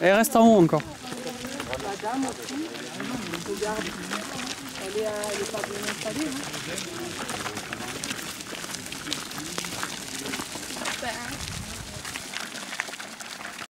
Elle reste en haut encore. La dame aussi. Elle est, pas bien installée. Hein.